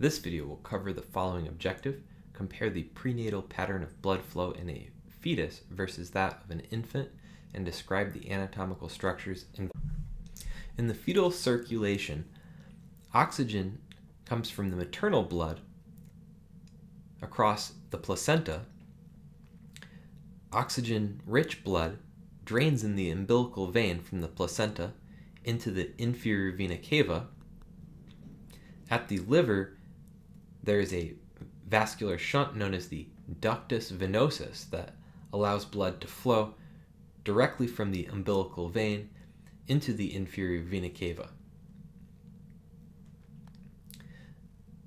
This video will cover the following objective. Compare the prenatal pattern of blood flow in a fetus versus that of an infant and describe the anatomical structures involved. In the fetal circulation, oxygen comes from the maternal blood across the placenta. Oxygen rich blood drains in the umbilical vein from the placenta into the inferior vena cava. At the liver, there is a vascular shunt known as the ductus venosus that allows blood to flow directly from the umbilical vein into the inferior vena cava.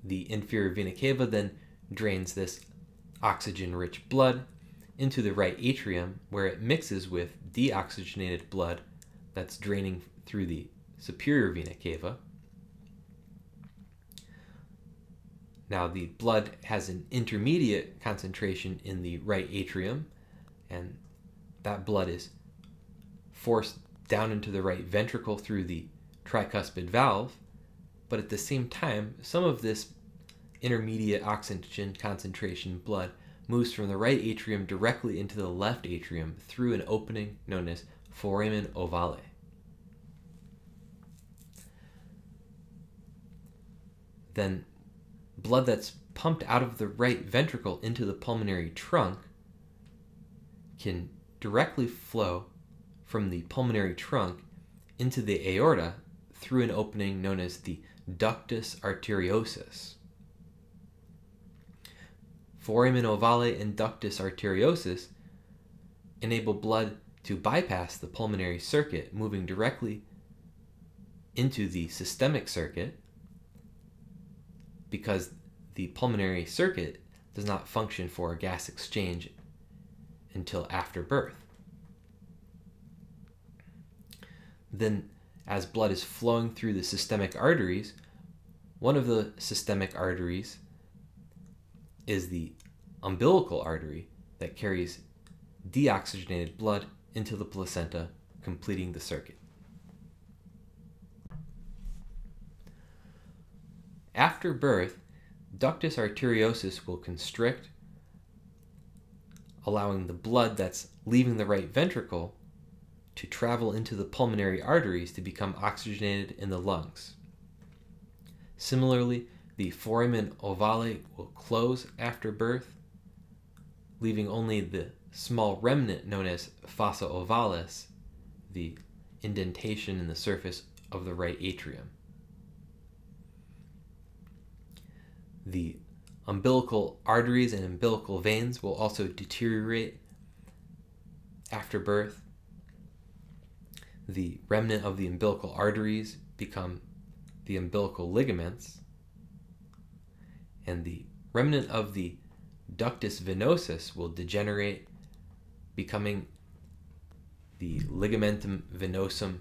The inferior vena cava then drains this oxygen rich blood into the right atrium where it mixes with deoxygenated blood that's draining through the superior vena cava. Now, the blood has an intermediate concentration in the right atrium, and that blood is forced down into the right ventricle through the tricuspid valve. But at the same time, some of this intermediate oxygen concentration blood moves from the right atrium directly into the left atrium through an opening known as foramen ovale. Then blood that's pumped out of the right ventricle into the pulmonary trunk can directly flow from the pulmonary trunk into the aorta through an opening known as the ductus arteriosus. Foramen ovale and ductus arteriosus enable blood to bypass the pulmonary circuit, moving directly into the systemic circuit because the pulmonary circuit does not function for gas exchange until after birth. Then, as blood is flowing through the systemic arteries, one of the systemic arteries is the umbilical artery that carries deoxygenated blood into the placenta, completing the circuit. After birth, ductus arteriosus will constrict, allowing the blood that's leaving the right ventricle to travel into the pulmonary arteries to become oxygenated in the lungs. Similarly, the foramen ovale will close after birth, leaving only the small remnant known as fossa ovalis, the indentation in the surface of the right atrium. The umbilical arteries and umbilical veins will also deteriorate after birth. The remnant of the umbilical arteries become the umbilical ligaments, and the remnant of the ductus venosus will degenerate, becoming the ligamentum venosum